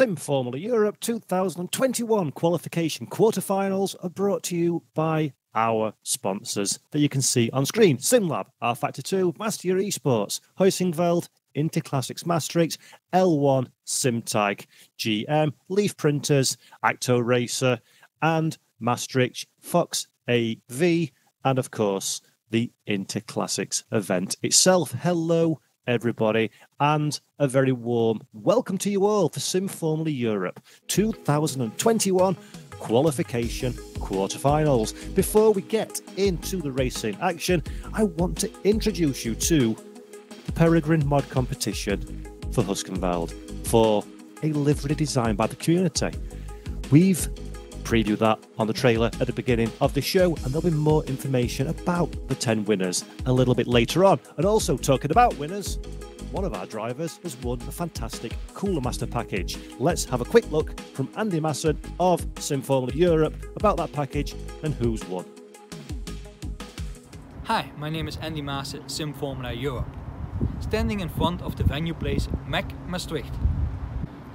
Sim Formula Europe 2021 qualification quarterfinals are brought to you by our sponsors that you can see on screen SimLab, rFactor 2, Master Your Esports, Huizenveld, Interclassics Maastricht, L1, SimTag, GM, Leaf Printers, Acto Racer, and Maastricht, Fox AV, and of course, the Interclassics event itself. Hello, everybody, and a very warm welcome to you all for Sim Europe 2021 qualification quarterfinals. Before we get into the racing action, I want to introduce you to the Peregrine Mod competition for Huizenveld for a livery designed by the community. We've previewed that on the trailer at the beginning of the show, and there'll be more information about the 10 winners a little bit later on. And also, talking about winners, one of our drivers has won a fantastic Cooler Master package. Let's have a quick look from Andy Maassen of Sim Formula Europe about that package and who's won. Hi, my name is Andy Maassen, Sim Formula Europe. Standing in front of the venue place MECC Maastricht.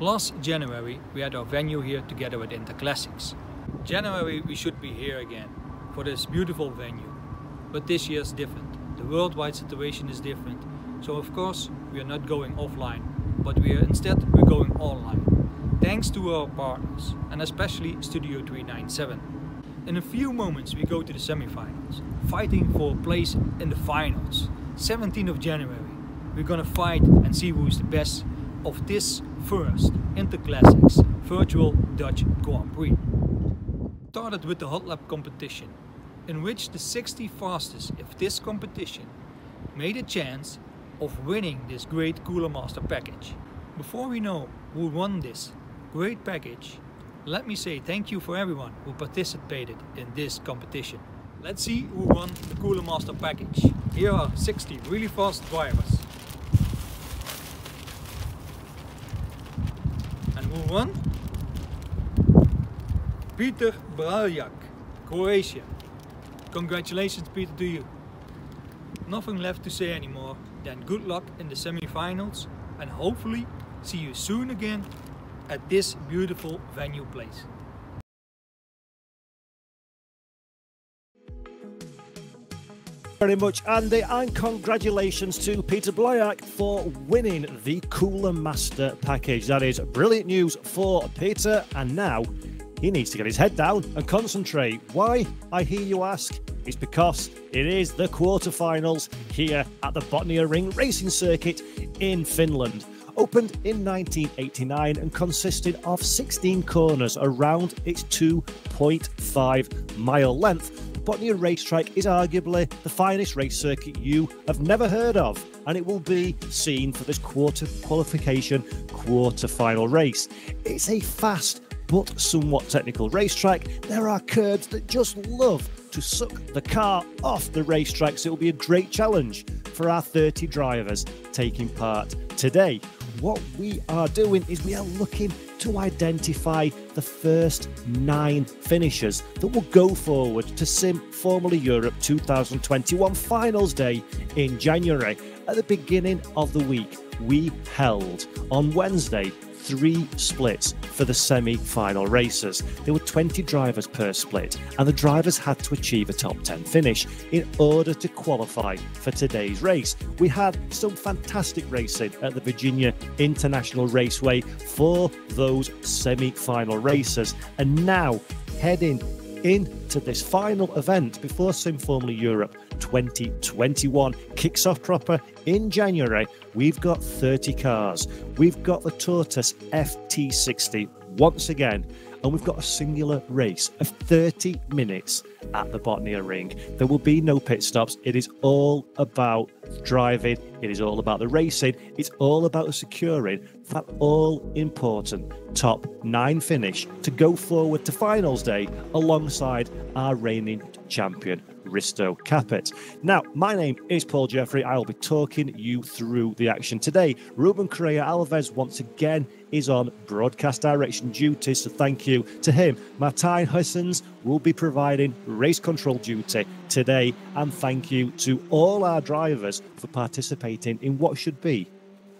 Last January we had our venue here together with Interclassics. January we should be here again for this beautiful venue. But this year is different. The worldwide situation is different. So of course we are not going offline, but we are instead we're going online. Thanks to our partners and especially Studio 397. In a few moments we go to the semifinals, fighting for a place in the finals. 17th of January. We're gonna fight and see who is the best of this first Interclassics Virtual Dutch Grand Prix. Started with the Hot Lap competition, in which the 60 fastest of this competition made a chance of winning this great Cooler Master package. Before we know who won this great package, let me say thank you for everyone who participated in this competition. Let's see who won the Cooler Master package. Here are 60 really fast drivers. Won? Peter Braljak, Croatia. Congratulations Peter to you. Nothing left to say anymore then good luck in the semi-finals and hopefully see you soon again at this beautiful venue place. Very much, Andy, and congratulations to Peter Braljak for winning the Cooler Master package. That is brilliant news for Peter, and now he needs to get his head down and concentrate. Why, I hear you ask? It's because it is the quarterfinals here at the Botnia Ring Racing Circuit in Finland. Opened in 1989 and consisted of 16 corners around its 2.5 mile length. The Botnia Racetrack is arguably the finest race circuit you have never heard of, and it will be seen for this quarter qualification quarter final race. It's a fast but somewhat technical racetrack. There are curbs that just love to suck the car off the racetrack, so it will be a great challenge for our 30 drivers taking part today. What we are doing is we are looking to identify the first nine finishers that will go forward to Sim Formula Europe 2021 Finals Day in January. At the beginning of the week, we held on Wednesday three splits for the semi final races. There were 20 drivers per split, and the drivers had to achieve a top 10 finish in order to qualify for today's race. We had some fantastic racing at the Virginia International Raceway for those semi final races, and now heading into this final event before Sim Formula Europe 2021 kicks off proper in January. We've got 30 cars. We've got the Tatuus FT60 once again, and we've got a singular race of 30 minutes at the Botnia Ring. There will be no pit stops. It is all about driving, it is all about the racing, it's all about securing that all important top nine finish to go forward to finals day alongside our reigning champion Risto Kappet. Now, my name is Paul Jeffrey. I will be talking you through the action today. Ruben Correa Alves once again is on broadcast direction duties, so thank you to him. Martijn Hussens will be providing race control duty today, and thank you to all our drivers for participating in what should be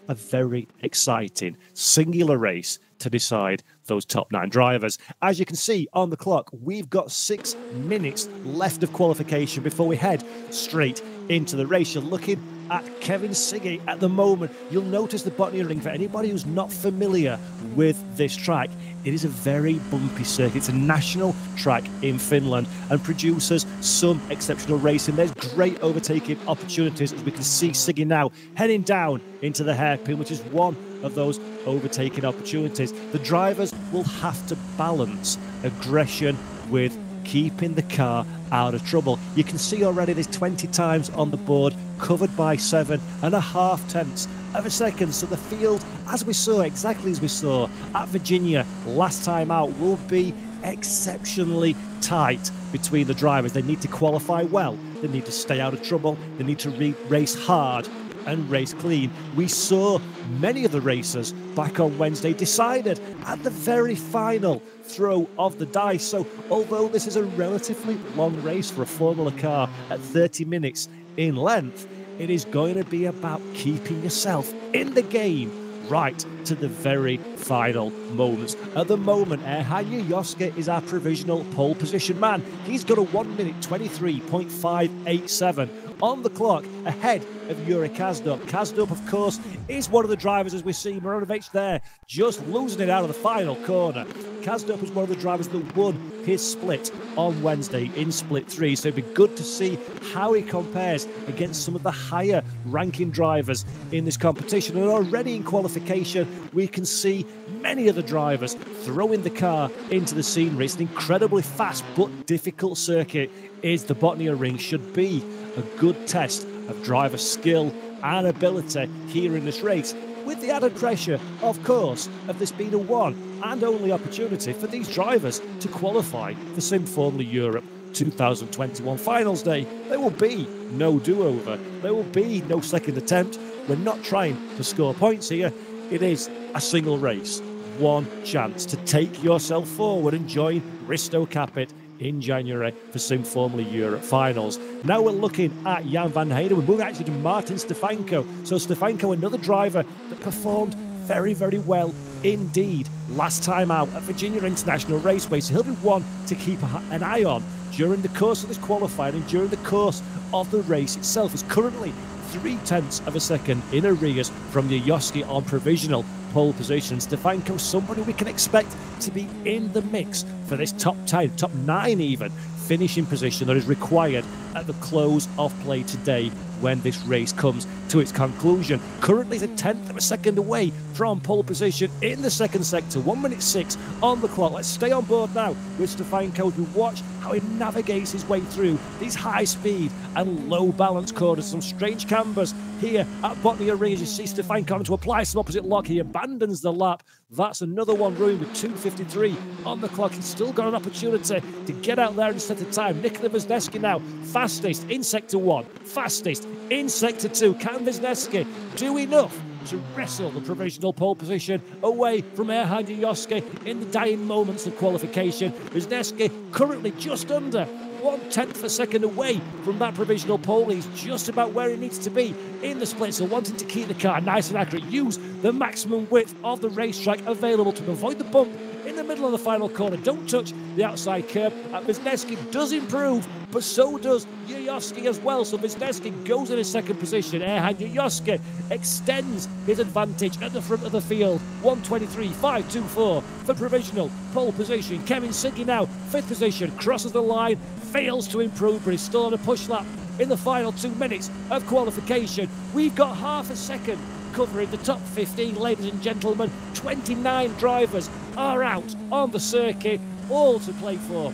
a very exciting singular race to decide those top nine drivers. As you can see on the clock, we've got six minutes left of qualification before we head straight into the race. You're looking at Kevin Siggy at the moment. You'll notice the Botnia Ring for anybody who's not familiar with this track. It is a very bumpy circuit. It's a national track in Finland and produces some exceptional racing. There's great overtaking opportunities as we can see Siggy now heading down into the hairpin, which is one of those overtaking opportunities. The drivers will have to balance aggression with keeping the car out of trouble. You can see already there's 20 times on the board, covered by seven and a half tenths of a second. So the field, as we saw, exactly as we saw at Virginia last time out, will be exceptionally tight between the drivers. They need to qualify well, they need to stay out of trouble, they need to race hard and race clean. We saw many of the racers back on Wednesday decided at the very final throw of the dice. So, although this is a relatively long race for a Formula car at 30 minutes in length, it is going to be about keeping yourself in the game right to the very final moments. At the moment, Erhanya is our provisional pole position man. He's got a 1 minute 23.587 on the clock ahead of Yuri Kasdorp. Kasdorp, of course, is one of the drivers, as we see Marinovich there, just losing it out of the final corner. Kasdorp was one of the drivers that won his split on Wednesday in split three. So it'd be good to see how he compares against some of the higher ranking drivers in this competition. And already in qualification, we can see many of the drivers throwing the car into the scenery. It's an incredibly fast but difficult circuit. Is the Botnia Ring should be a good test of driver skill and ability here in this race, with the added pressure, of course, of this being a one and only opportunity for these drivers to qualify for Sim Formula Europe 2021 Finals Day. There will be no do over, there will be no second attempt. We're not trying to score points here, it is a single race. One chance to take yourself forward and join Risto Kappet in January for Sim Formula Europe finals. Now we're looking at Jan van Heijden. We're moving actually to Martin Stefanko. So Stefanko, another driver that performed very, very well indeed last time out at Virginia International Raceway. So he'll be one to keep an eye on during the course of this qualifying and during the course of the race itself. Is currently three tenths of a second in arrears from the Yoski on provisional pole positions position. Stefanko, somebody we can expect to be in the mix for this top 10, top 9 even, finishing position that is required at the close of play today when this race comes to its conclusion. Currently, a tenth of a second away from pole position in the second sector. One minute six on the clock. Let's stay on board now with Stefanko as we watch how he navigates his way through these high speed and low balance corners. Some strange cambers here at Botnia Ring as you see Stefan Stefanko to apply some opposite lock. He abandons the lap. That's another one ruined with 2.53 on the clock. He's still got an opportunity to get out there and set the time. Nikola Wisniewski now fastest in sector one, fastest in sector two. Can Wisniewski do enough to wrestle the provisional pole position away from Erhard Yoski in the dying moments of qualification. Wisniewski currently just under one tenth of a second away from that provisional pole. He's just about where he needs to be in the split, so wanting to keep the car nice and accurate, use the maximum width of the racetrack available to avoid the bump in the middle of the final corner. Don't touch the outside curb. Uh, does improve, but so does Yoski as well. So Wisniewski goes in his second position. Erhan Yoski extends his advantage at the front of the field. 123.524 for provisional pole position. Kevin Siggy now, fifth position, crosses the line, fails to improve, but he's still on a push lap in the final two minutes of qualification. We've got half a second covering the top 15, ladies and gentlemen. 29 drivers are out on the circuit, all to play for.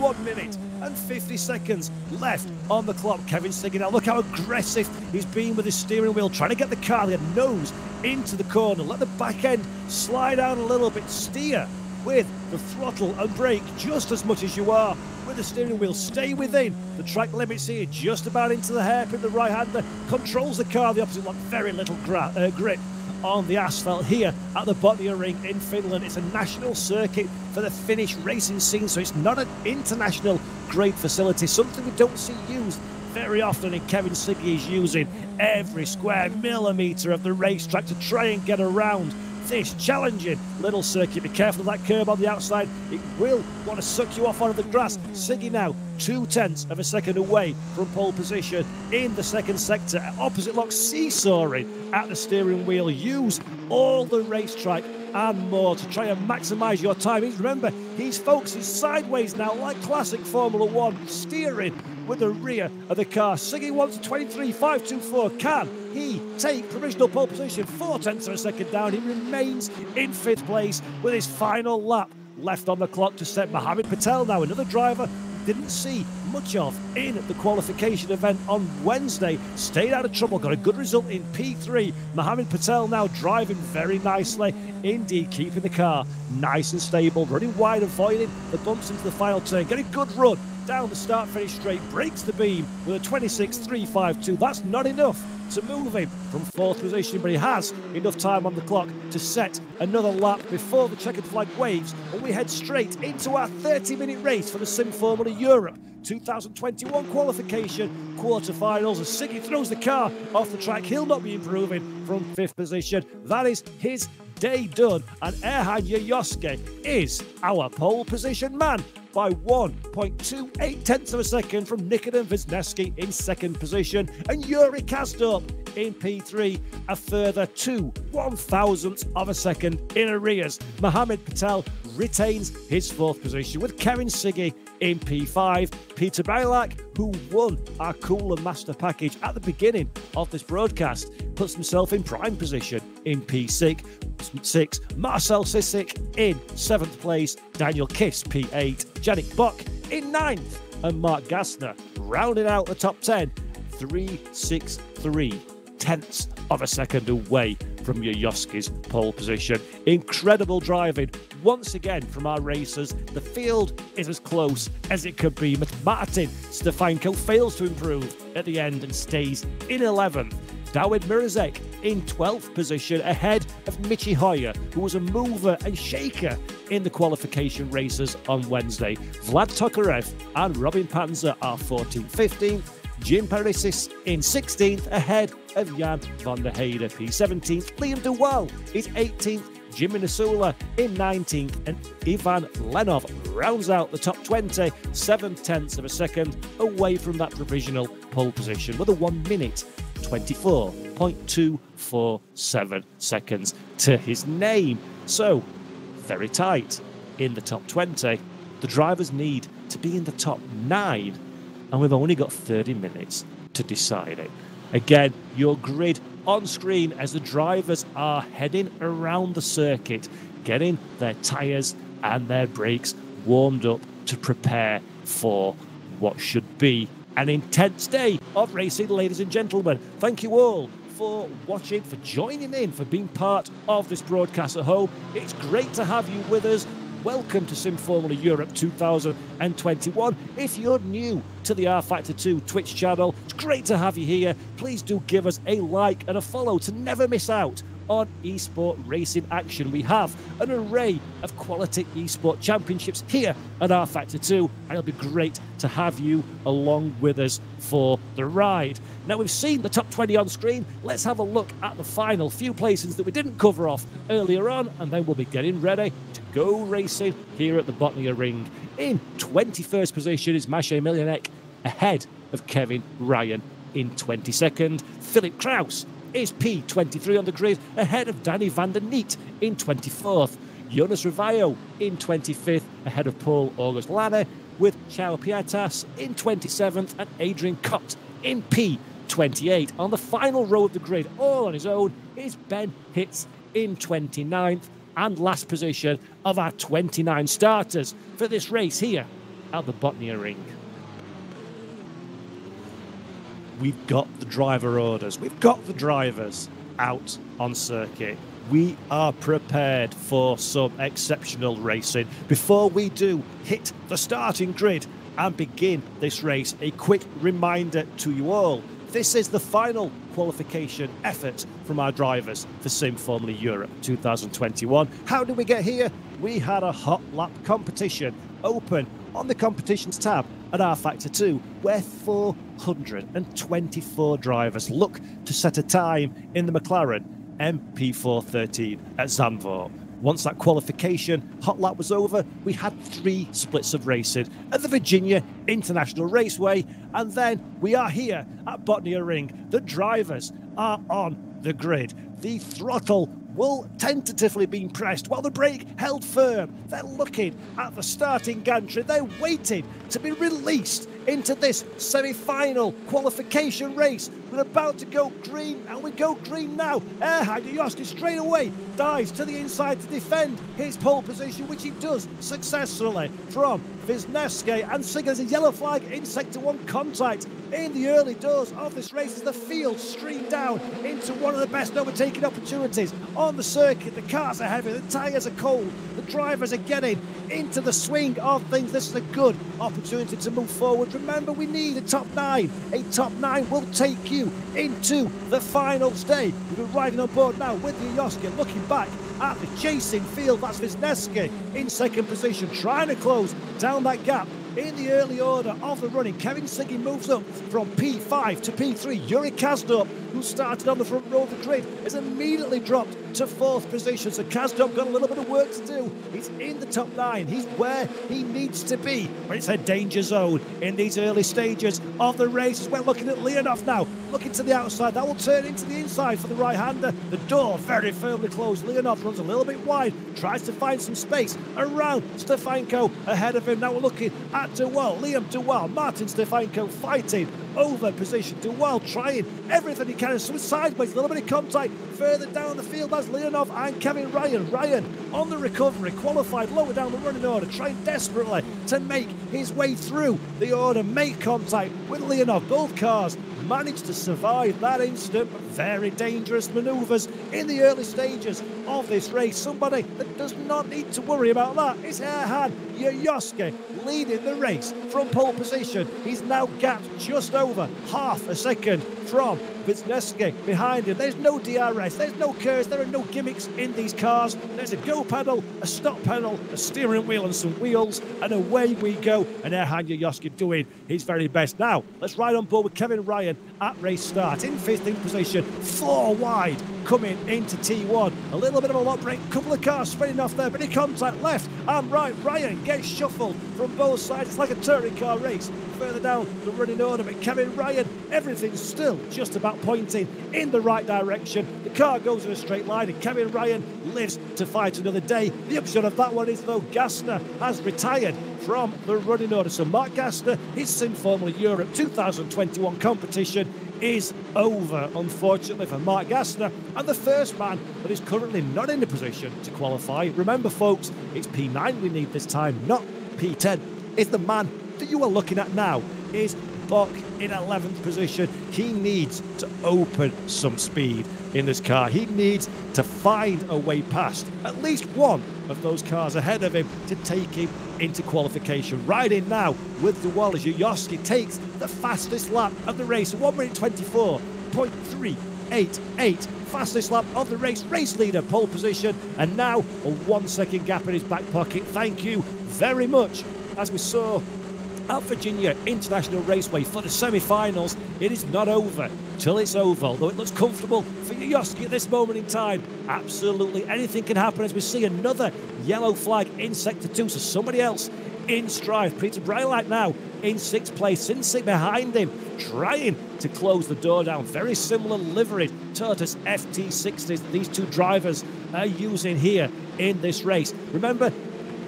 One minute and 50 seconds left on the clock. Kevin Siggy look how aggressive he's been with his steering wheel, trying to get the car, the nose into the corner, let the back end slide out a little bit, steer with the throttle and brake just as much as you are with the steering wheel. Stay within the track limits here, just about into the hairpin. The right hander controls the car, the opposite one, very little uh, grip on the asphalt here at the Botnia Ring in Finland. It's a national circuit for the Finnish racing scene, so it's not an international grade facility, something we don't see used very often and Kevin Siggy is using every square millimetre of the racetrack to try and get around this challenging little circuit. Be careful of that curb on the outside. It will want to suck you off onto the grass. Siggy now two tenths of a second away from pole position in the second sector. Opposite lock seesawing at the steering wheel. Use all the racetrack and more to try and maximise your time. Remember, he's focusing sideways now, like classic Formula One, steering with the rear of the car. Siggy wants 23.524. Can he take provisional pole position? Four tenths of a second down. He remains in fifth place with his final lap left on the clock to set Mohamed Patel now, another driver didn't see much of in the qualification event on Wednesday. Stayed out of trouble, got a good result in P3. Mohamed Patel now driving very nicely, indeed, keeping the car nice and stable, running wide, and avoiding the bumps into the final turn, getting a good run down the start finish straight, breaks the beam with a 26.352. That's not enough to move him from fourth position, but he has enough time on the clock to set another lap before the checkered flag waves, and we head straight into our 30 minute race for the Sim Formula Europe 2021 qualification quarterfinals. As Siggy throws the car off the track, he'll not be improving from fifth position. That is his day done, and Erhan Jajovski is our pole position man by 1.28 tenths of a second from Nikitin Wisniewski in second position, and Yuri Kasdorp in P3, a further two one thousandths of a second in arrears. Mohamed Patel retains his fourth position with Kevin Siggy in P5. Peter Braljak, who won our Cooler Master package at the beginning of this broadcast, puts himself in prime position in P6. Six, Marcel Sissik in seventh place, Daniel Kiss P8, Janik Buck in ninth, and Mark Gassner rounding out the top 10, 363 tenths of a second away from Jajovski's pole position. Incredible driving once again from our racers. The field is as close as it could be. Martin Stefanko fails to improve at the end and stays in 11th. Dawid Mirazek in 12th position ahead of Michi Hoyer, who was a mover and shaker in the qualification races on Wednesday. Vlad Tokarev and Robin Panzer are 14th, 15th. Jim Perisis in 16th ahead of Jan van der Heide, P17th. Liam Duwal is 18th. Jimmy Nasula in 19th, and Ivan Lenov rounds out the top 20, seven tenths of a second away from that provisional pole position with a 1 minute 24.247 seconds to his name. So, very tight in the top 20. The drivers need to be in the top nine, and we've only got 30 minutes to decide it. Again, your grid on screen as the drivers are heading around the circuit, getting their tyres and their brakes warmed up to prepare for what should be an intense day of racing, ladies and gentlemen. Thank you all for watching, for joining in, for being part of this broadcast at home. It's great to have you with us. Welcome to Sim Formula Europe 2021. If you're new to the rFactor 2 Twitch channel, it's great to have you here. Please do give us a like and a follow to never miss out on esport racing action. We have an array of quality esport championships here at rFactor 2, and it'll be great to have you along with us for the ride. Now, we've seen the top 20 on screen. Let's have a look at the final few places that we didn't cover off earlier on, and then we'll be getting ready to go racing here at the Botnia Ring. In 21st position is Maciej Milianek, ahead of Kevin Ryan in 22nd. Philip Kraus is P23 on the grid, ahead of Danny van der Neet in 24th. Jonas Rivayo in 25th, ahead of Paul August Lanner, with Chao Pietas in 27th and Adrian Cott in P 28. On the final row of the grid, all on his own, is Ben Hitz in 29th and last position of our 29 starters for this race here at the Botnia Ring. We've got the driver orders, we've got the drivers out on circuit. We are prepared for some exceptional racing. Before we do hit the starting grid and begin this race, a quick reminder to you all this is the final qualification effort from our drivers for Sim Formula Europe 2021. How did we get here? We had a hot lap competition open on the competitions tab at rFactor 2, where 424 drivers look to set a time in the McLaren MP413 at Zandvoort. Once that qualification hot lap was over, we had three splits of racing at the Virginia International Raceway, and then we are here at Botnia Ring. The drivers are on the grid. The throttle will tentatively be pressed while the brake held firm. They're looking at the starting gantry. They're waiting to be released into this semi-final qualification race. About to go green, and we go green now. Erhard Yoski straight away dives to the inside to defend his pole position, which he does successfully from Wisniewski and signals a yellow flag in sector one contact in the early doors of this race as the field streamed down into one of the best overtaking opportunities on the circuit. The cars are heavy, the tyres are cold, the drivers are getting into the swing of things. This is a good opportunity to move forward. Remember, we need a top nine. A top nine will take you into the final stage. We're riding on board now with the Yoski, looking back at the chasing field. That's Wisniewski in second position, trying to close down that gap in the early order of the running. Kevin Siggy moves up from P5 to P3. Yuri Kasdorp, who started on the front row of the grid, has immediately dropped to fourth position. So Kasdorp got a little bit of work to do. He's in the top nine. He's where he needs to be. But it's a danger zone in these early stages of the race. We're looking at Leonov now, looking to the outside. That will turn into the inside for the right-hander. The door very firmly closed. Leonov runs a little bit wide, tries to find some space around Stefanko ahead of him. Now we're looking at Duwell, Liam Duwell, Martin Stefanko fighting over position. Duwell trying everything he can. Some sideways, a little bit of contact further down the field. That's Leonov and Kevin Ryan. Ryan on the recovery, qualified lower down the running order, trying desperately to make his way through the order, make contact with Leonov. Both cars managed to survive that instant. Very dangerous manoeuvres in the early stages of this race. Somebody that does not need to worry about that is Erhard Jajovski leading the race from pole position. He's now gapped just over half a second from Wisniewski behind him. There's no DRS, there's no KERS, there are no gimmicks in these cars. There's a go pedal, a stop pedal, a steering wheel, and some wheels, and away we go. And Erhard Jajovski doing his very best. Now, let's ride on board with Kevin Ryan at race start in 15th position, four wide coming into T1. A little bit of a lock break, couple of cars spinning off there, but he comes out left and right. Ryan gets shuffled from both sides. It's like a touring car race further down the running order. But Kevin Ryan, everything's still just about pointing in the right direction. The car goes in a straight line, and Kevin Ryan lives to fight another day. The upshot of that one is, though, Gassner has retired from the running order. So Mark Gassner, his Sim Formula Europe 2021 competition is over, unfortunately, for Mark Gassner and the first man that is currently not in a position to qualify. Remember, folks, it's P9 we need this time, not P10. Is the man that you are looking at now is Bock in 11th position. He needs to open some speed in this car. He needs to find a way past at least one of those cars ahead of him to take him into qualification. Right in now with the Wallace. Jajovski takes the fastest lap of the race, 1 minute 24.388. Fastest lap of the race, race leader, pole position, and now a one second gap in his back pocket. Thank you very much. As we saw at Virginia International Raceway for the semi-finals. It is not over till it's over, although it looks comfortable for Jajovski at this moment in time. Absolutely anything can happen as we see another yellow flag in Sector 2, so somebody else in strife. Peter Braljak now in sixth place, Sinsik behind him, trying to close the door down. Very similar livery Tatuus FT60s these two drivers are using here in this race. Remember,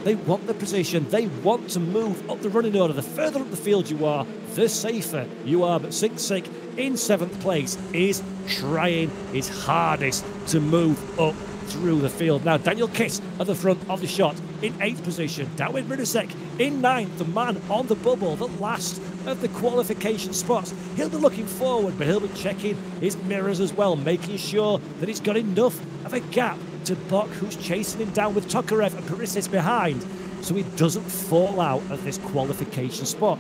they want the position. They want to move up the running order. The further up the field you are, the safer you are. But Sinsik in seventh place is trying his hardest to move up through the field. Now, Daniel Kiss at the front of the shot in eighth position. Dawid Mrysek in ninth, the man on the bubble, the last of the qualification spots. He'll be looking forward, but he'll be checking his mirrors as well, making sure that he's got enough of a gap to Bock, who's chasing him down with Tokarev and Parissis behind, so he doesn't fall out of this qualification spot.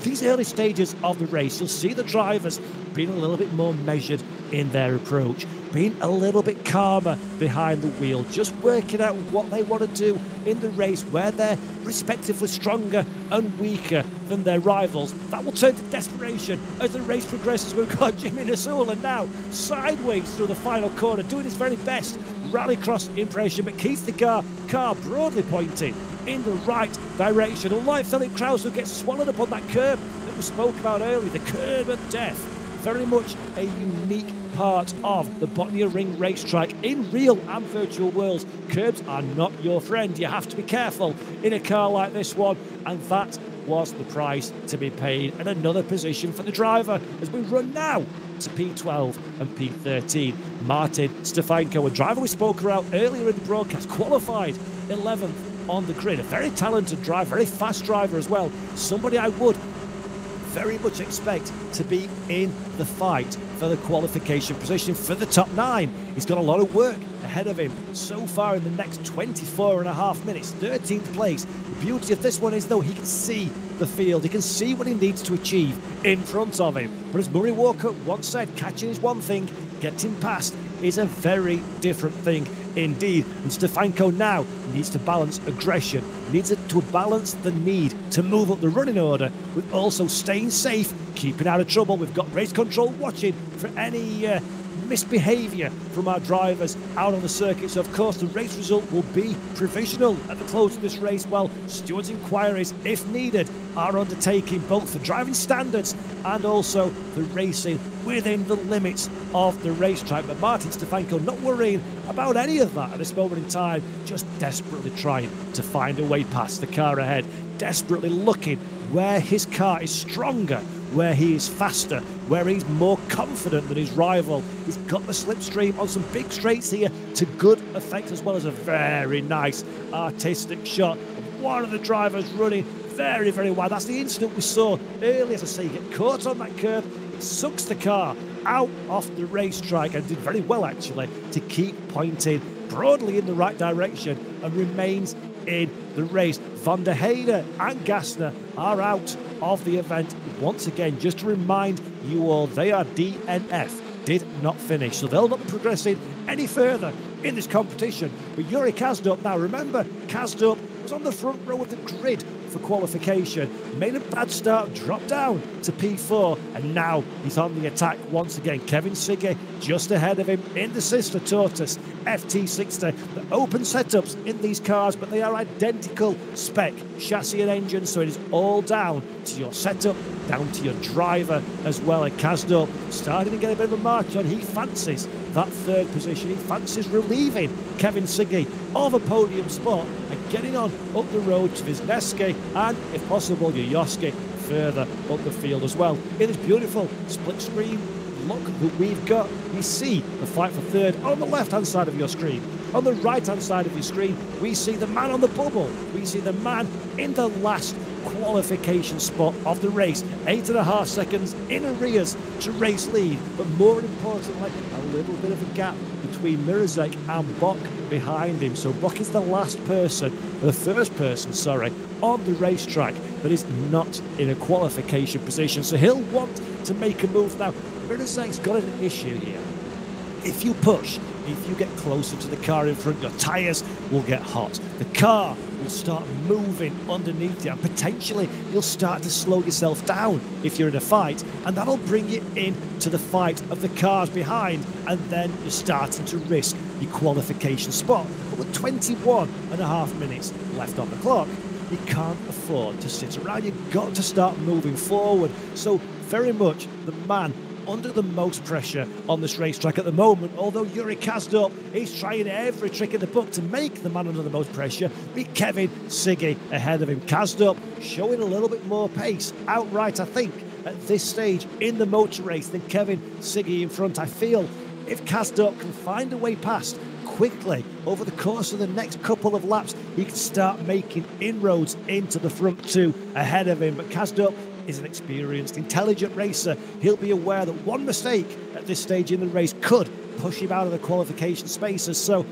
These early stages of the race, you'll see the drivers being a little bit more measured in their approach. Being a little bit calmer behind the wheel, just working out what they want to do in the race where they're respectively stronger and weaker than their rivals. That will turn to desperation as the race progresses. We've got Jimmy Nasula now sideways through the final corner, doing his very best rallycross impression, but keeps the car, car broadly pointing in the right direction. Unlike Philip Kraus, who gets swallowed up on that curb that we spoke about earlier, the curb of death. Very much a unique part of the Botnia Ring racetrack in real and virtual worlds. Curbs are not your friend. You have to be careful in a car like this one, and that was the price to be paid. And another position for the driver as we run now to P12 and P13. Martin Stefanko, a driver we spoke about earlier in the broadcast, qualified 11th on the grid. A very talented driver, very fast driver as well. Somebody I would very much expect to be in the fight for the qualification position for the top nine. He's got a lot of work ahead of him so far in the next 24 and a half minutes, 13th place. The beauty of this one is, though, he can see the field, he can see what he needs to achieve in front of him. But as Murray Walker once said, catching is one thing, getting past is a very different thing indeed. And Stefanko now needs to balance aggression, needs to balance the need to move up the running order with also staying safe, keeping out of trouble. We've got race control watching for any uh, misbehaviour from our drivers out on the circuit. So, of course, the race result will be provisional at the close of this race, while stewards' inquiries, if needed, are undertaking both the driving standards and also the racing within the limits of the racetrack. But Martin Stefanko not worrying about any of that at this moment in time, just desperately trying to find a way past the car ahead, desperately looking where his car is stronger where he is faster, where he's more confident than his rival. He's got the slipstream on some big straights here to good effect, as well as a very nice artistic shot one of the drivers running very, very wide. That's the incident we saw earlier, as I say, he get caught on that curve. It sucks the car out off the racetrack and did very well, actually, to keep pointing broadly in the right direction and remains in the race. Van der Heide and Gassner are out of the event once again. Just to remind you all, they are DNF, did not finish, so they'll not be progressing any further in this competition. But Yuri Kasdorp now, remember, Kasdorp was on the front row of the grid for qualification. Made a bad start, dropped down to P4, and now he's on the attack once again. Kevin Sigge just ahead of him in the sister Tatuus FT60. The open setups in these cars, but they are identical spec, chassis and engine, so it is all down to your setup, down to your driver as well. And Kasdorp starting to get a bit of a march on. He fancies that third position. He fancies relieving Kevin Sigge of a podium spot getting on up the road to Wisniewski and, if possible, Jajovski further up the field as well. In this beautiful split screen look that we've got, we see the fight for third on the left-hand side of your screen. On the right-hand side of your screen, we see the man on the bubble. We see the man in the last qualification spot of the race. Eight and a half seconds in arrears to race lead, but more importantly, a little bit of a gap between Mirazek and Bock behind him. So Bock is the last person, the first person, sorry, on the racetrack that is not in a qualification position. So he'll want to make a move now. Mirazek's got an issue here. If you push, if you get closer to the car in front, your tyres will get hot. The car will start moving underneath you, and potentially you'll start to slow yourself down if you're in a fight, and that'll bring you into the fight of the cars behind, and then you're starting to risk your qualification spot. But with 21 and a half minutes left on the clock, you can't afford to sit around. You've got to start moving forward. So, very much the man under the most pressure on this racetrack at the moment. Although Yuri Kasdorp is trying every trick in the book to make the man under the most pressure, be Kevin Sigge ahead of him. Kasdorp showing a little bit more pace, outright, I think, at this stage in the motor race than Kevin Sigge in front. I feel if Kasdorp can find a way past quickly over the course of the next couple of laps, he can start making inroads into the front two ahead of him. But Kasdorp is an experienced, intelligent racer. He'll be aware that one mistake at this stage in the race could push him out of the qualification spaces. So,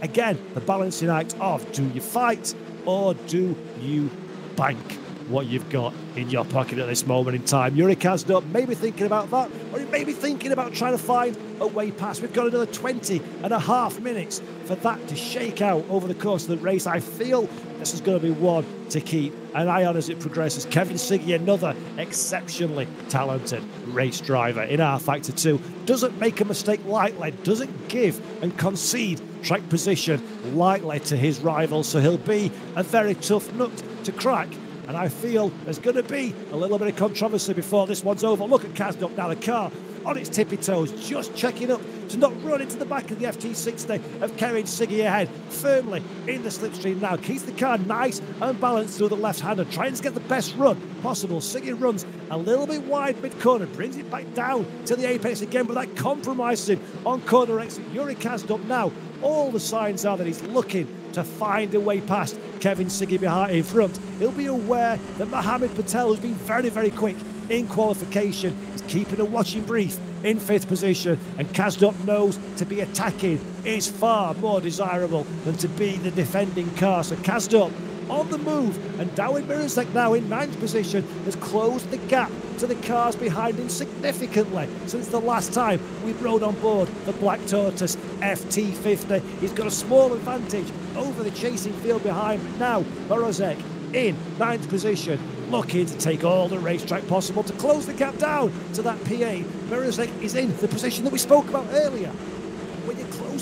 again, the balancing act of do you fight or do you bank? What you've got in your pocket at this moment in time. Yuri Kasdorp may be thinking about that, or he may be thinking about trying to find a way past. We've got another 20 and a half minutes for that to shake out over the course of the race. I feel this is going to be one to keep an eye on as it progresses. Kevin Siggy, another exceptionally talented race driver in rFactor 2, doesn't make a mistake lightly, doesn't give and concede track position lightly to his rival, so he'll be a very tough nut to crack. And I feel there's going to be a little bit of controversy before this one's over. Look at Kasdorp now, the car on its tippy toes, just checking up to not run into the back of the FT60 of Kevin Siggy ahead, firmly in the slipstream now. Keeps the car nice and balanced through the left hander, trying to get the best run possible. Siggy runs a little bit wide mid corner, brings it back down to the apex again, but that compromises him on corner exit. Yuri Kasdorp now. All the signs are that he's looking to find a way past Kevin Siggy in front. He'll be aware that Mohamed Patel has been very, very quick in qualification. He's keeping a watching brief in fifth position, and Kasdorp knows to be attacking is far more desirable than to be the defending car. So Kasdorp on the move, and Dawid Mirasek now in ninth position has closed the gap to the cars behind him significantly since the last time we rode on board the Black Tatuus FT50. He's got a small advantage over the chasing field behind. Now, Mirasek in ninth position, looking to take all the racetrack possible to close the gap down to that PA. Mirasek is in the position that we spoke about earlier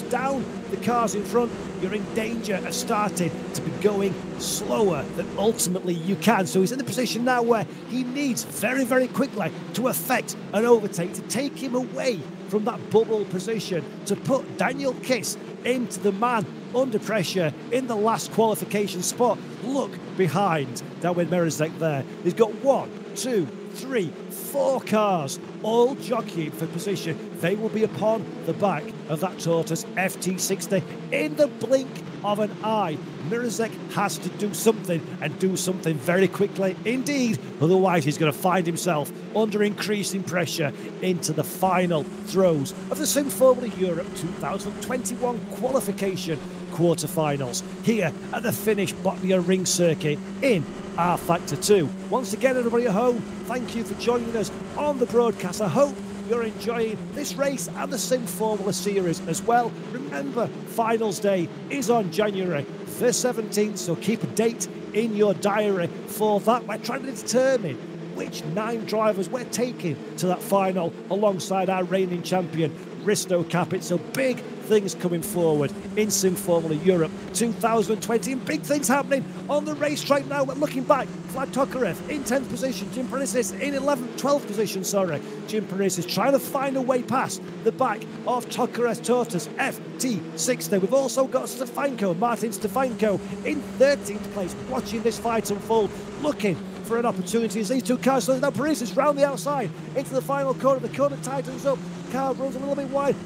close down the cars in front, you're in danger of starting to be going slower than ultimately you can. So he's in the position now where he needs very, very quickly to effect an overtake, to take him away from that bubble position, to put Daniel Kiss into the man under pressure in the last qualification spot. Look behind Dawid Mirasek there. He's got one, two, three, four cars all jockeying for position. They will be upon the back of that Tatuus FT60 in the blink of an eye. Mirazek has to do something and do something very quickly indeed. Otherwise, he's going to find himself under increasing pressure into the final throws of the Sim Formula Europe 2021 qualification quarterfinals here at the Finnish Botnia Ring Circuit in rFactor 2. Once again, everybody at home, thank you for joining us on the broadcast. I hope you're enjoying this race and the Sim Formula Series as well. Remember, finals day is on January the 17th, so keep a date in your diary for that. We're trying to determine which nine drivers we're taking to that final alongside our reigning champion, Risto Kappet. So big things coming forward in Sim Formula Europe 2020 and big things happening on the racetrack now. We're looking back. Vlad Tokarev in 10th position, Jim Parissis in 11th, 12th position, sorry. Jim Parissis trying to find a way past the back of Tokarev's Tatuus FT60. We've also got Stefanko, Martin Stefanko in 13th place, watching this fight unfold, looking for an opportunity as these two cars. Now Parissis round the outside into the final corner. The corner tightens up. Car runs a little bit wide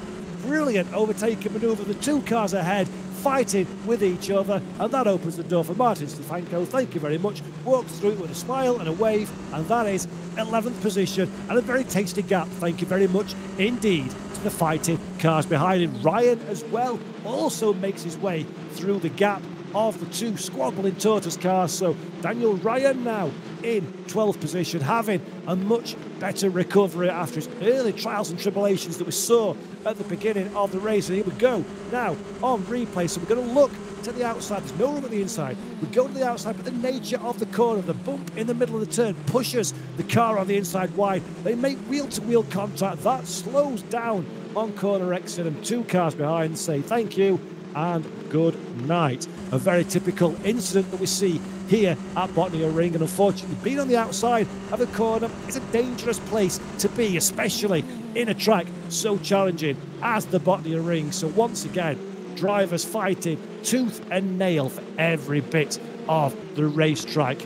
brilliant overtaking manoeuvre. The two cars ahead fighting with each other, and that opens the door for Martin Stefanko. Thank you very much. Walks through it with a smile and a wave, and that is 11th position and a very tasty gap. Thank you very much indeed to the fighting cars behind him. Ryan as well also makes his way through the gap of the two squabbling Tatuus cars. So Daniel Ryan now in 12th position, having a much better recovery after his early trials and tribulations that we saw at the beginning of the race. And here we go now on replay. So we're going to look to the outside. There's no room at the inside. We go to the outside, but the nature of the corner, the bump in the middle of the turn pushes the car on the inside wide. They make wheel to wheel contact. That slows down on corner exit, and two cars behind say thank you and good night. A very typical incident that we see here at Botnia Ring, and unfortunately, being on the outside of the corner is a dangerous place to be, especially in a track so challenging as the Botnia Ring. So, once again, drivers fighting tooth and nail for every bit of the racetrack.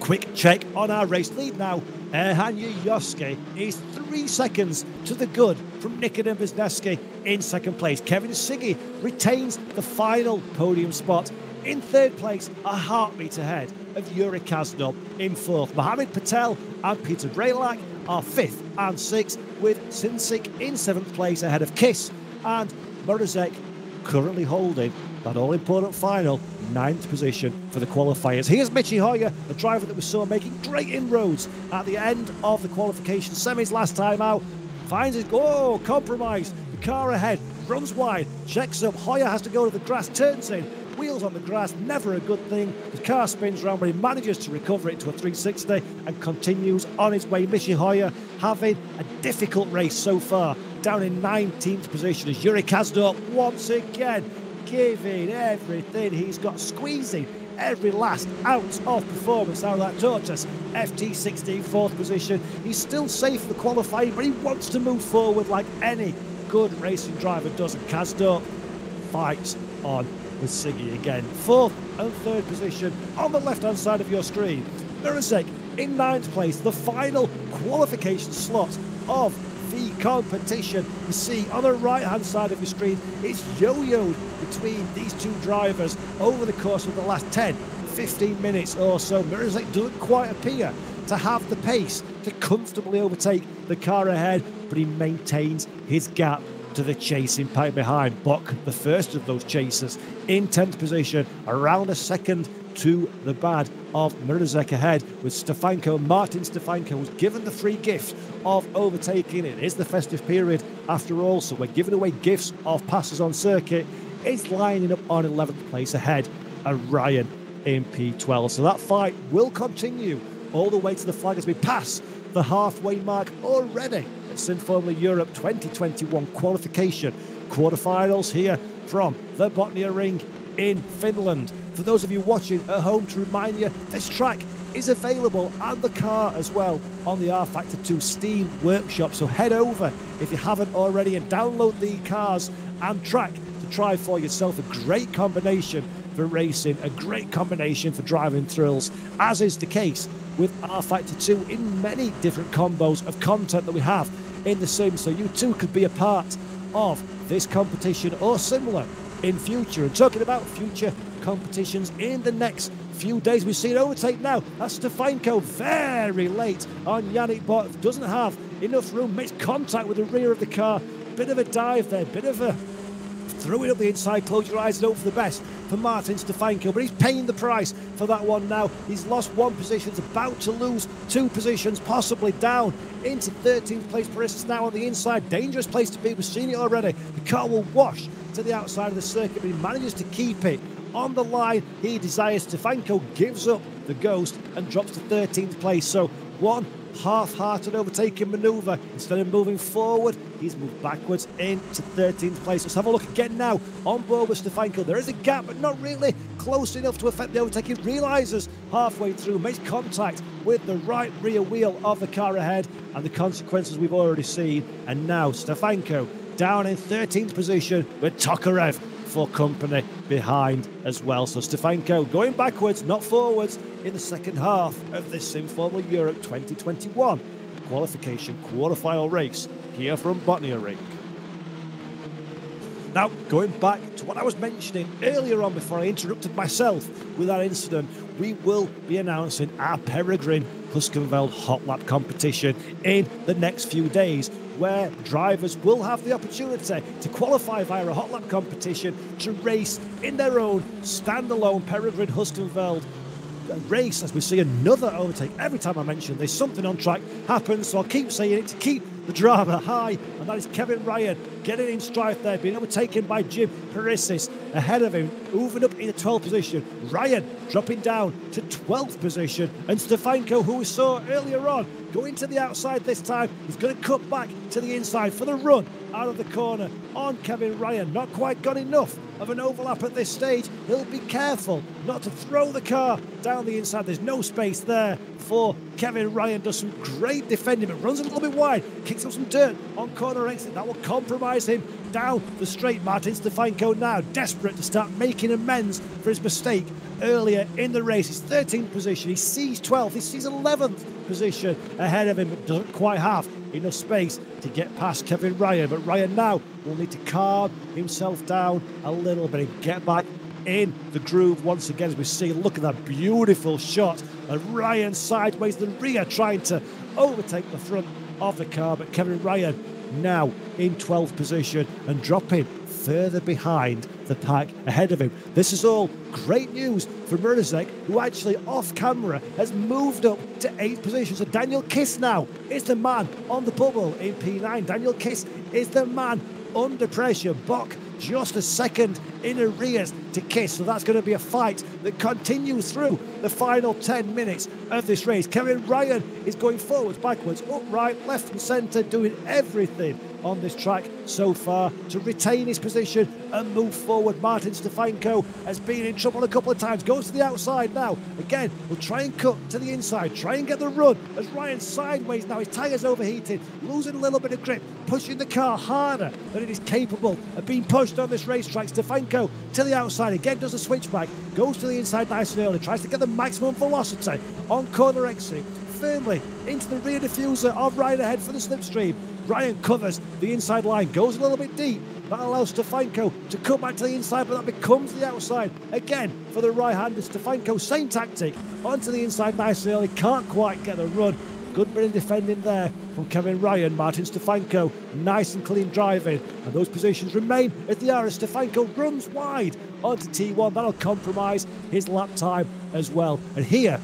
Quick check on our race lead now. Erhan Yoski is three seconds to the good from Nikodem Wisniewski in second place. Kevin Siggy retains the final podium spot in third place, a heartbeat ahead of Yuri Kasdorp in fourth. Mohamed Patel and Peter Braljak are fifth and sixth, with Sinsik in seventh place ahead of Kiss and Mirasek currently holding that all important final ninth position for the qualifiers. Here's Michi Hoyer, the driver that we saw making great inroads at the end of the qualification semis last time out. Finds his oh compromise. The car ahead runs wide, checks up. Hoyer has to go to the grass, turns in, wheels on the grass, never a good thing. The car spins around, but he manages to recover it to a 360 and continues on his way. Michi Hoyer having a difficult race so far, down in 19th position as Yuri Kasdorp once again giving everything he's got, squeezing every last ounce of performance out of that Tatuus FT16 fourth position. He's still safe for the qualifying, but he wants to move forward like any good racing driver does. And Kasdorp fights on with Siggy again. Fourth and third position on the left hand side of your screen. Mirazek in ninth place, the final qualification slot of the competition. You see on the right hand side of your screen, it's yo yoed between these two drivers over the course of the last 10, 15 minutes or so. Mirazek doesn't quite appear to have the pace to comfortably overtake the car ahead, but he maintains his gap to the chasing pack behind. Bock, the first of those chasers, in 10th position, around a second to the bad of Mirazek ahead with Stefanko. Martin Stefanko was given the free gift of overtaking. It is the festive period after all, so we're giving away gifts of passes on circuit. It's lining up on 11th place ahead of Ryan in P12. So that fight will continue all the way to the flag as we pass the halfway mark already at Sim Formula Europe 2021 qualification quarterfinals here from the Botnia Ring in Finland. For those of you watching at home, to remind you, this track is available and the car as well on the rFactor 2 Steam Workshop. So head over if you haven't already and download the cars and track to try for yourself a great combination for racing, a great combination for driving thrills, as is the case with rFactor 2 in many different combos of content that we have in the sim. So you too could be a part of this competition or similar in future. And talking about future competitions in the next few days, we see an overtake now. That's Stefanko very late on Yannick Bott. Doesn't have enough room, makes contact with the rear of the car. Bit of a dive there, bit of a throw it up the inside, close your eyes and hope for the best for Martin Stefanko, but he's paying the price for that one now. He's lost one position, he's about to lose two positions, possibly down into 13th place. Parissis now on the inside, dangerous place to be. We've seen it already. The car will wash to the outside of the circuit, but he manages to keep it on the line. He desires Stefanko gives up the ghost and drops to 13th place. So one half-hearted overtaking manoeuvre. Instead of moving forward, he's moved backwards into 13th place. Let's have a look again now on board with Stefanko. There is a gap, but not really close enough to affect the overtaking. Realises halfway through, makes contact with the right rear wheel of the car ahead, and the consequences we've already seen. And now Stefanko down in 13th position with Tokarev for company behind as well. So Stefanko going backwards, not forwards, in the second half of this Sim Formula Europe 2021 qualification quarterfinal race here from Botnia Ring. Now, going back to what I was mentioning earlier on before I interrupted myself with that incident, we will be announcing our Peregrine Huskenveld Hot Lap competition in the next few days where drivers will have the opportunity to qualify via a hot lap competition to race in their own standalone Peregrine Huskenveld race as we see another overtake. Every time I mention this, something on track happens, so I'll keep saying it to keep the drama high, and that is Kevin Ryan getting in strife there, being overtaken by Jim Parissis ahead of him, moving up in the 12th position. Ryan dropping down to 12th position, and Stefanko, who we saw earlier on, going to the outside this time, he's going to cut back to the inside for the run out of the corner on Kevin Ryan. Not quite got enough of an overlap at this stage. He'll be careful not to throw the car down the inside. There's no space there for Kevin Ryan. Does some great defending, but runs a little bit wide, kicks up some dirt on corner exit. That will compromise him down the straight. Martin Stefanko now desperate to start making amends for his mistake earlier in the race. He's 13th position. He sees 12th. He sees 11th position ahead of him, but doesn't quite have enough space to get past Kevin Ryan. But Ryan now will need to calm himself down a little bit and get back in the groove once again as we see. Look at that beautiful shot of Ryan sideways, the rear trying to overtake the front of the car. But Kevin Ryan now in 12th position and dropping further behind the pack ahead of him. This is all great news for Mirazek, who actually off camera has moved up to eighth position. So Daniel Kiss now is the man on the bubble in P9. Daniel Kiss is the man under pressure. Bock just a second in arrears to Kiss. So that's going to be a fight that continues through the final 10 minutes of this race. Kevin Ryan is going forwards, backwards, upright, left and centre, doing everything on this track so far to retain his position and move forward. Martin Stefanko has been in trouble a couple of times, goes to the outside now. Again, will try and cut to the inside, try and get the run as Ryan sideways now. His tyres overheated, losing a little bit of grip, pushing the car harder than it is capable of being pushed on this racetrack. Stefanko to the outside, again does a switchback, goes to the inside nice and early, tries to get the maximum velocity on corner exit firmly into the rear diffuser of Ryan ahead for the slipstream. Ryan covers the inside line, goes a little bit deep. That allows Stefanko to come back to the inside, but that becomes the outside again for the right-hander. Stefanko, same tactic, onto the inside nice and early, can't quite get the run. Good bit of defending there from Kevin Ryan, Martin Stefanko, nice and clean driving, and those positions remain as the are as Stefanko runs wide onto T1. That'll compromise his lap time as well. And here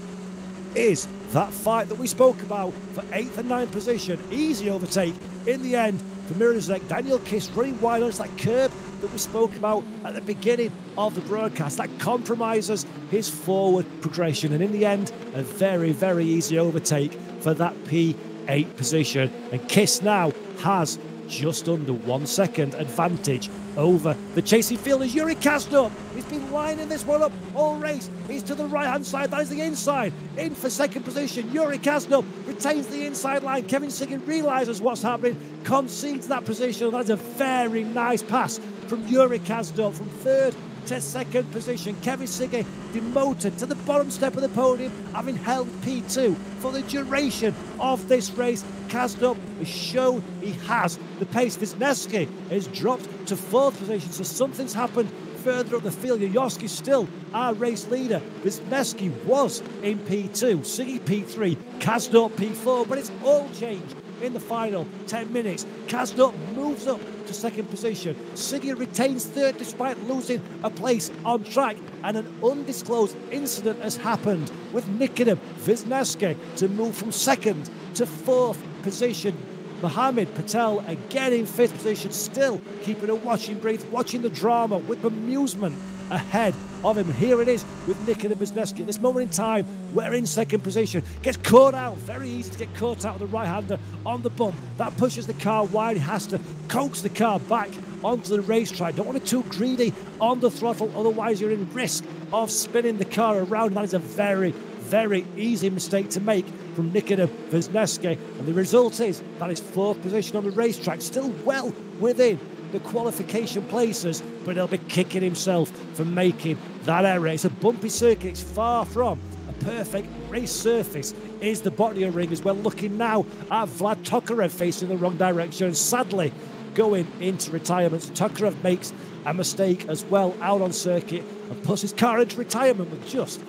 is that fight that we spoke about for 8th and ninth position. Easy overtake in the end for like Daniel Kiss running wide on that curb that we spoke about at the beginning of the broadcast. That compromises his forward progression. And in the end, a very, very easy overtake for that P8 position. And Kiss now has just under one second advantage over the chasing field as Yuri Kasdorp. He's been lining this one up all race. He's to the right hand side, that is the inside. In for second position, Yuri Kasdorp retains the inside line. Kevin Siggy realises what's happening, concedes that position. That's a very nice pass from Yuri Kasdorp from third to second position. Kevin Siggy demoted to the bottom step of the podium, having held P2 for the duration of this race. Kasdorp has shown he has the pace. Wisniewski has dropped to fourth position, so something's happened further up the field. Jajovski still our race leader. Wisniewski was in P2, Siggy P3, Kasdorp P4, but it's all changed in the final 10 minutes. Kasdorp moves up to second position. Siggy retains third despite losing a place on track. And an undisclosed incident has happened with Nikita Wisniewski to move from second to fourth position. Mohamed Patel again in fifth position, still keeping a watching brief, watching the drama with amusement ahead of him. Here it is with Nikita Wisniewski. At this moment in time, we're in second position. Gets caught out. Very easy to get caught out of the right-hander on the bump. That pushes the car wide. He has to coax the car back onto the racetrack. Don't want to be too greedy on the throttle, otherwise you're in risk of spinning the car around. That is a very, very easy mistake to make from Nikita Wisniewski. And the result is that is fourth position on the racetrack, still well within the qualification places, but he'll be kicking himself for making that error. It's a bumpy circuit, it's far from a perfect race surface. Is the Botnia ring as we're looking now at Vlad Tokarev facing the wrong direction, And sadly going into retirement. Tokarev makes a mistake as well out on circuit and puts his car into retirement with just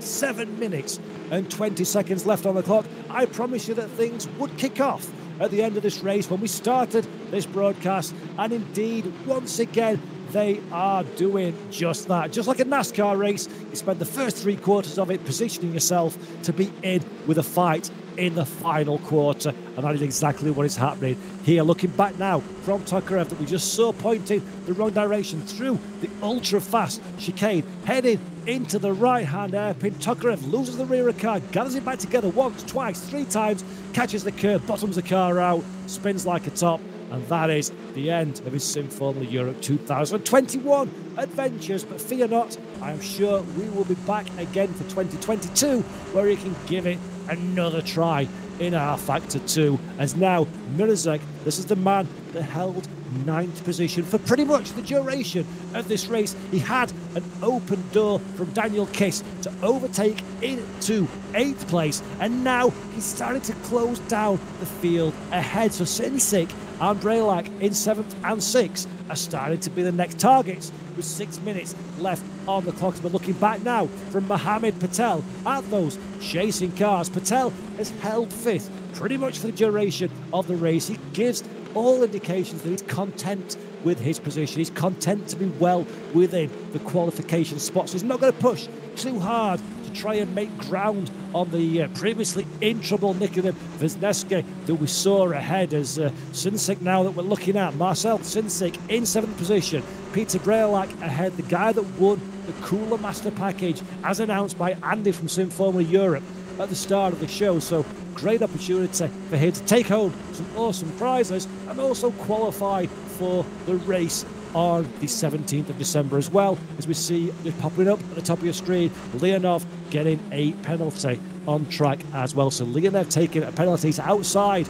seven minutes and 20 seconds left on the clock. I promise you that things would kick off at the end of this race when we started this broadcast. And indeed, once again, they are doing just that. Just like a NASCAR race, you spend the first three quarters of it positioning yourself to be in with a fight in the final quarter. And that is exactly what is happening here. Looking back now from Tokarev that we just saw pointing the wrong direction through the ultra fast chicane, heading into the right hand hairpin. Tokarev loses the rear of the car, gathers it back together once, twice, three times, catches the curb, bottoms the car out, spins like a top. And that is the end of his Sim Formula Europe 2021 adventures. But fear not, I am sure we will be back again for 2022, where he can give it another try in rFactor 2. As now, Mirazek, this is the man that held ninth position for pretty much the duration of this race. He had an open door from Daniel Kiss to overtake into eighth place, and now he's starting to close down the field ahead. So Sinsik and Braljak in seventh and sixth are starting to be the next targets with six minutes left on the clock. But looking back now from Mohamed Patel at those chasing cars, Patel has held fifth pretty much for the duration of the race. He gives all indications that he's content with his position. He's content to be well within the qualification spots. He's not going to push too hard to try and make ground on the uh, previously in trouble Nikola Wisniewski that we saw ahead as uh, Sinsik now that we're looking at. Marcel Sinsik in seventh position. Peter Braljak ahead, the guy that won the Cooler Master Package as announced by Andy from Sim Formula Europe at the start of the show. So great opportunity for him to take home some awesome prizes and also qualify for the race on the 17th of December as well, as we see it popping up at the top of your screen. Leonov getting a penalty on track as well. So Leonov taking a penalty outside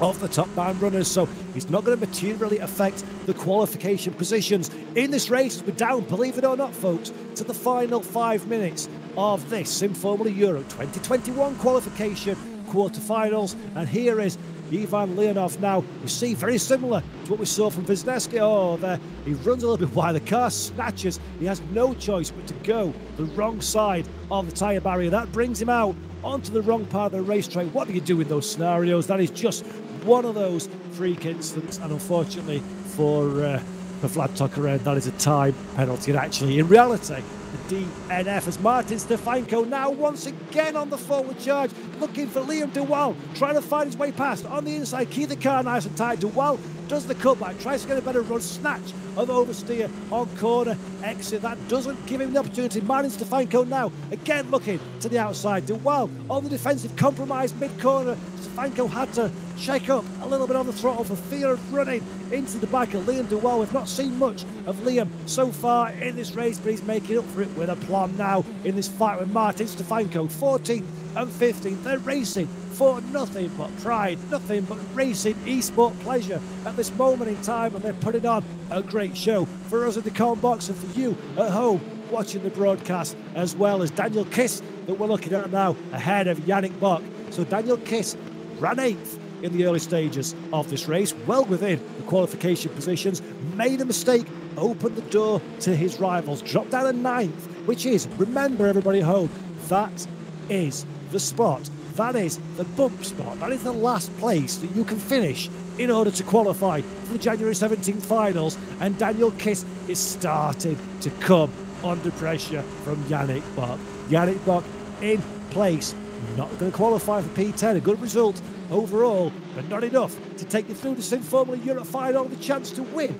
of the top nine runners, so he's not going to materially affect the qualification positions in this race. We're down, believe it or not, folks, to the final five minutes of this Sim Formula Europe 2021 qualification quarterfinals, and here is Ivan Leonov now, we see very similar to what we saw from Wisniewski. Oh, there, he runs a little bit wide. The car snatches. He has no choice but to go the wrong side of the tyre barrier. That brings him out onto the wrong part of the racetrack. What do you do in those scenarios? That is just one of those freak incidents, and unfortunately for uh, for Vlad Tokarev, that is a time penalty. And actually, in reality, the DNF as Martin Stefanko now once again on the forward charge, looking for Liam Duwal, trying to find his way past on the inside. Keep the car nice and tight. Duwal does the cutback, tries to get a better run, snatch of oversteer on corner exit. That doesn't give him the opportunity. Martin Stefanko now again looking to the outside. Duwal on the defensive compromise mid corner. Stefanko had to shake up a little bit on the throttle for fear of running into the back of Liam Duwal. We've not seen much of Liam so far in this race, but he's making up for it with a plan now in this fight with Martin Stefanko. 14th and 15th. They're racing for nothing but pride, nothing but racing esport pleasure at this moment in time, and they're putting on a great show for us at the com box and for you at home watching the broadcast, as well as Daniel Kiss that we're looking at now ahead of Yannick Bock. So Daniel Kiss ran eighth in the early stages of this race, well within the qualification positions, made a mistake, opened the door to his rivals, dropped down a ninth, which is, remember everybody at home, that is the spot. That is the bump spot. That is the last place that you can finish in order to qualify for the January 17th finals. And Daniel Kiss is starting to come under pressure from Yannick Bock. Yannick Bock in place, not going to qualify for P10. A good result overall, but not enough to take you through the Sim Formula Europe final. The chance to win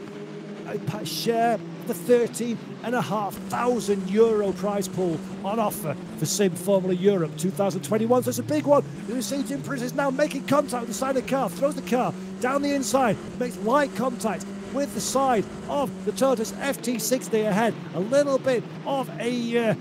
a share of the 13,500 euro prize pool on offer for Sim Formula Europe 2021. So it's a big one. See Jim Parissis now making contact with the side of the car, throws the car down the inside, makes light contact with the side of the Tatuus FT60 ahead. A little bit of a uh,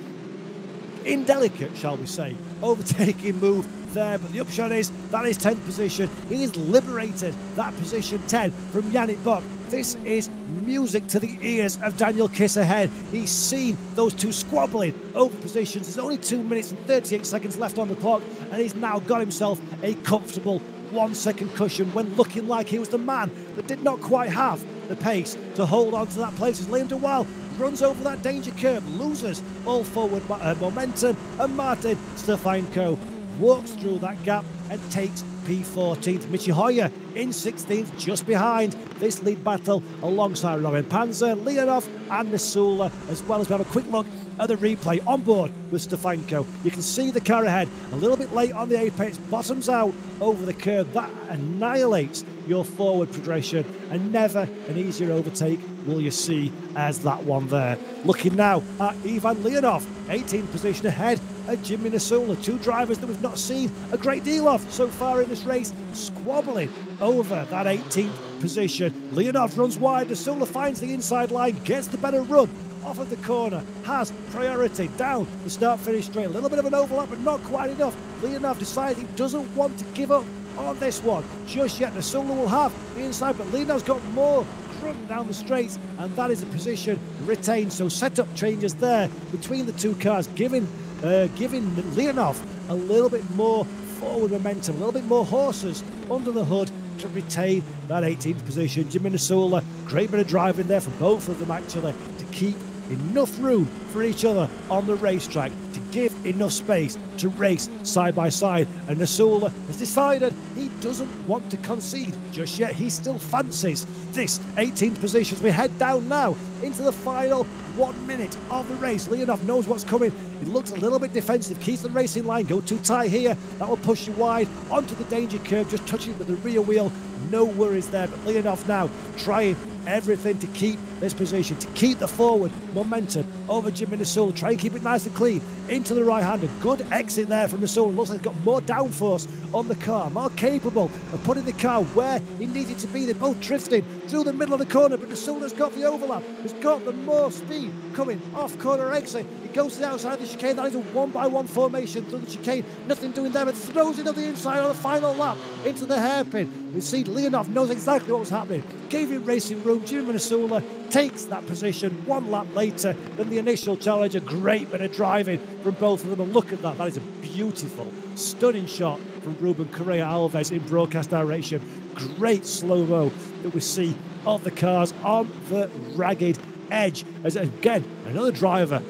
indelicate, shall we say, overtaking move there, but the upshot is that is 10th position. He is liberated that position 10 from Yannick Bock. This is music to the ears of Daniel Kiss ahead. He's seen those two squabbling over positions. There's only 2 minutes and 38 seconds left on the clock, and he's now got himself a comfortable one second cushion when looking like he was the man that did not quite have the pace to hold on to that place as Liam DeWall runs over that danger curve, loses all forward uh, momentum, and Martin Stefanko walks through that gap and takes P14th. Michi in 16th, just behind this lead battle alongside Robin Panzer, Leonov, and Missoula, as well as we have a quick look at the replay on board with Stefanko. You can see the car ahead, a little bit late on the apex, bottoms out over the curve. That annihilates your forward progression, and never an easier overtake will you see as that one there. Looking now at Ivan Leonov, 18th position ahead of Jimmy Nasula, two drivers that we've not seen a great deal of so far in this race, squabbling over that 18th position. Leonov runs wide, Nasula finds the inside line, gets the better run off of the corner, has priority down the start finish straight. A little bit of an overlap, but not quite enough. Leonov decides he doesn't want to give up on this one just yet. Nasula will have the inside, but Leonov's got more run down the straight, and that is a position retained. So setup changes there between the two cars, giving uh, giving Leonov a little bit more forward momentum, a little bit more horses under the hood to retain that 18th position. Jimmy Nasula, great bit of driving there for both of them actually to keep enough room for each other on the racetrack to give enough space to race side by side. And Nasula has decided he doesn't want to concede just yet. He still fancies this 18th position as we head down now into the final one minute of the race. Leonov knows what's coming. He looks a little bit defensive. Keeps the racing line. Go too tight here. That will push you wide onto the danger curve, just touching with the rear wheel. No worries there. But Leonov now trying everything to keep this position, to keep the forward momentum over Jim Nasul. Try and keep it nice and clean into the right hander. Good exit there from Nasul. Looks like he's got more downforce on the car, more capable of putting the car where he needed to be. They're both drifting through the middle of the corner, but Nasul has got the overlap, has got the more speed coming off corner exit. He goes to the outside of the chicane. That is a one by one formation through the chicane. Nothing doing there, but throws it on the inside on the final lap into the hairpin. We see Leonov knows exactly what was happening. Gave him racing room. Jimmy Minnesota takes that position one lap later than the initial challenge. A great bit of driving from both of them. And look at that. That is a beautiful, stunning shot from Ruben Correa Alves in broadcast direction. Great slow mo that we see of the cars on the ragged edge. As again, another driver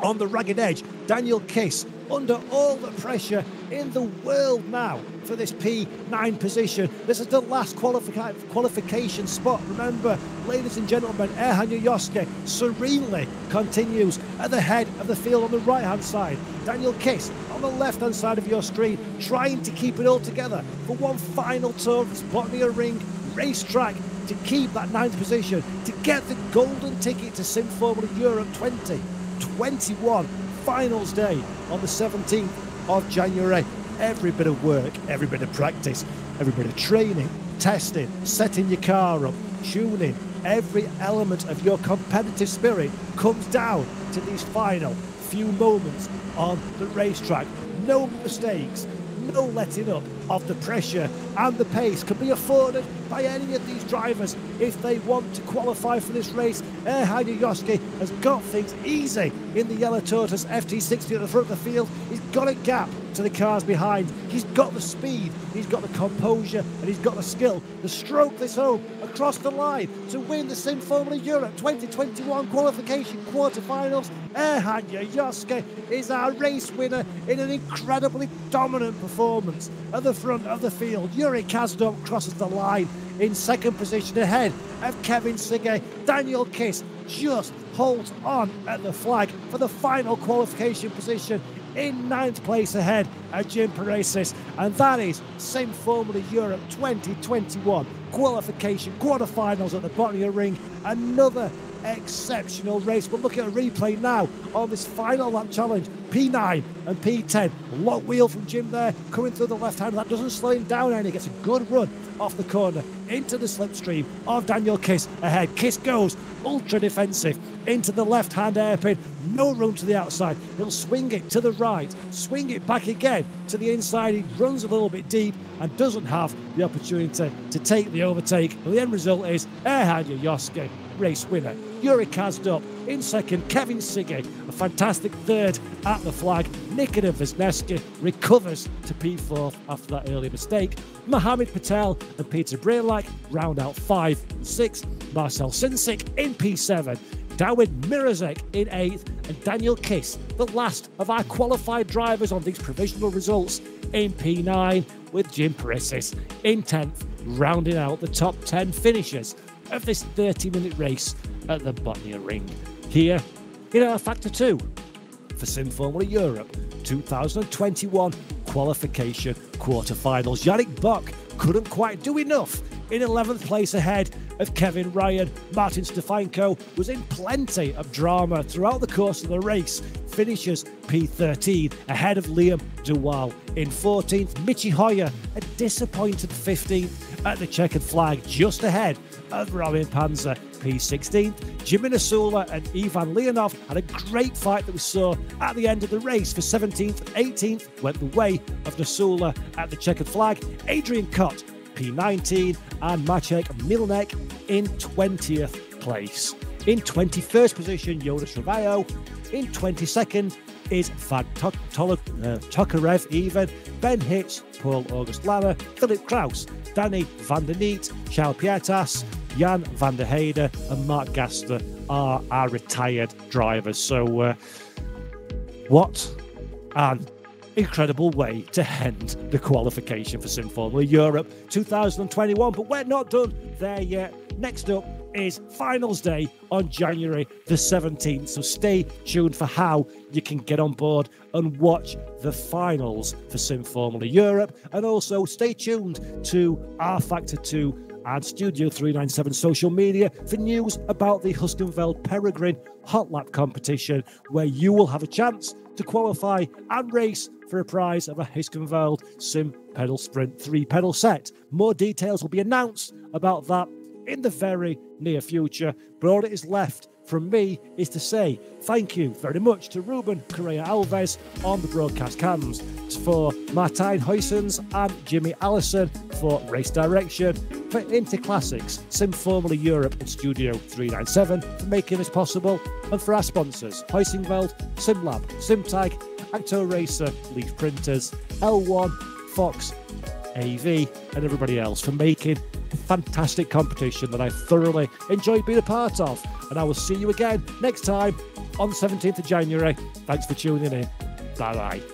on the ragged edge. Daniel Kiss under all the pressure in the world now for this P9 position. This is the last qualifi- qualification spot. Remember, ladies and gentlemen, Erhan Yosuke serenely continues at the head of the field on the right hand side. Daniel Kiss on the left hand side of your screen, trying to keep it all together for one final tour of this Botnia Ring racetrack to keep that ninth position, to get the golden ticket to Sim Formula Europe 2021 finals day on the 17th of January. Every bit of work, every bit of practice, every bit of training, testing, setting your car up, tuning, every element of your competitive spirit comes down to these final few moments on the racetrack. No mistakes, no letting up of the pressure and the pace can be afforded by any of these drivers if they want to qualify for this race. Erhan Yosuke has got things easy in the Yellow Tatuus FT60 at the front of the field. He's got a gap to the cars behind. He's got the speed, he's got the composure, and he's got the skill to stroke this home across the line to win the Sim Formula Europe 2021 qualification quarterfinals. Erhan Yosuke is our race winner in an incredibly dominant performance at the front of the field. Yuri Kasdorp crosses the line in second position ahead of Kevin Sige. Daniel Kiss just holds on at the flag for the final qualification position in ninth place ahead of Jim Parissis. And that is Sim Formula Europe 2021 qualification quarterfinals at the Botnia Ring. Another exceptional race. But look at a replay now on this final lap challenge. P9 and P10. Lock wheel from Jim there coming through the left hand. That doesn't slow him down any. Gets a good run off the corner into the slipstream of Daniel Kiss ahead. Kiss goes ultra defensive into the left hand airpin. No room to the outside. He'll swing it to the right, swing it back again to the inside. He runs a little bit deep and doesn't have the opportunity to, to take the overtake. And the end result is Erhan Yosuke, race winner. Yuri Kasdorp in second, Kevin Sige, a fantastic third at the flag. Nikita Wisniewski recovers to P4 after that early mistake. Mohamed Patel and Peter Braljak round out 5 and 6. Marcel Sinsik in P7. Dawid Mirazek in 8th, and Daniel Kiss, the last of our qualified drivers on these provisional results, in P9, with Jim Parissis in 10th, rounding out the top 10 finishers of this 30 minute race at the Botnia Ring. Here in rFactor 2 for Sim Formula Europe 2021 qualification quarterfinals. Yannick Bock couldn't quite do enough in 11th place ahead of Kevin Ryan. Martin Stefanko was in plenty of drama throughout the course of the race. Finishes P13 ahead of Liam Duwal in 14th. Michi Hoyer, a disappointed 15th at the checkered flag, just ahead of Robin Panzer. P16th. Jimmy Nasula and Ivan Leonov had a great fight that we saw at the end of the race for 17th and 18th, went the way of Nasula at the checkered flag. Adrian Cott P19, and Maciek Milnek in 20th place. In 21st position, Jonas Ravallo. In 22nd is Vad uh, Tokarev even, Ben Hitch, Paul August Lama, Philip Kraus, Danny van der Neet, Charles Pietas, Jan van der Heide, and Mark Gaster are our retired drivers. So, uh, what an incredible way to end the qualification for Sim Formula Europe 2021. But we're not done there yet. Next up is finals day on January the 17th. So stay tuned for how you can get on board and watch the finals for Sim Formula Europe. And also stay tuned to rFactor 2 and Studio 397 social media for news about the Heusinkveld Peregrine Hot Lap competition, where you will have a chance to qualify and race for a prize of a Heusinkveld Sim Pedal Sprint 3 pedal set. More details will be announced about that in the very near future. But all that is left from me is to say thank you very much to Ruben Correa Alves on the broadcast cams, for Martijn Huysens and Jimmy Allison for race direction, for Interclassics, Sim Formula Europe and Studio 397 for making this possible, and for our sponsors Heusinkveld, SimLab, SimTag, Acto Racer, Leaf Printers, L1, Fox, AV, and everybody else for making fantastic competition that I thoroughly enjoyed being a part of. And I will see you again next time on 17th of January. Thanks for tuning in. Bye bye.